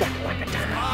like a time.